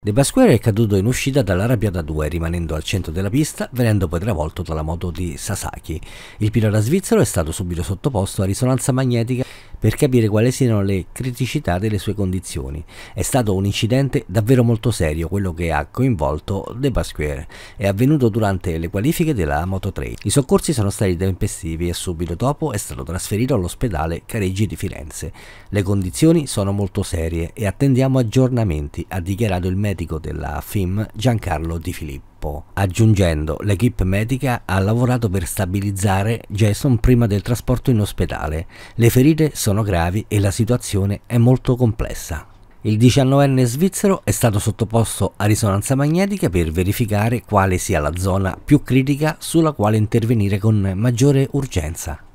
De Pasquale è caduto in uscita dall'arrabbiata 2, rimanendo al centro della pista, venendo poi travolto dalla moto di Sasaki. Il pilota svizzero è stato subito sottoposto a risonanza magnetica per capire quali siano le criticità delle sue condizioni. È stato un incidente davvero molto serio quello che ha coinvolto De Pasquale. È avvenuto durante le qualifiche della Moto3. I soccorsi sono stati tempestivi e subito dopo è stato trasferito all'ospedale Careggi di Firenze. Le condizioni sono molto serie e attendiamo aggiornamenti, ha dichiarato il medico della FIM Giancarlo Di Filippo. Aggiungendo, l'equipe medica ha lavorato per stabilizzare Jason prima del trasporto in ospedale. Le ferite sono gravi e la situazione è molto complessa. Il 19enne svizzero è stato sottoposto a risonanza magnetica per verificare quale sia la zona più critica sulla quale intervenire con maggiore urgenza.